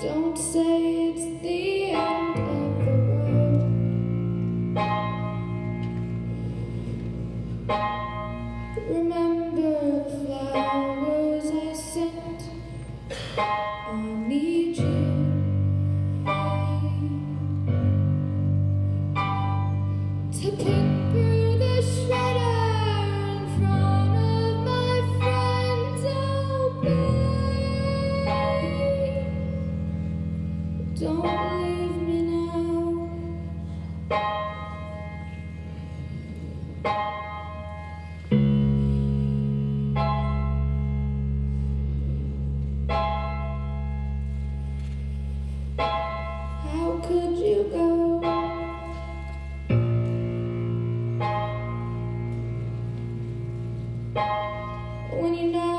Don't say it's the end of the road. Remember the flowers I sent. When you know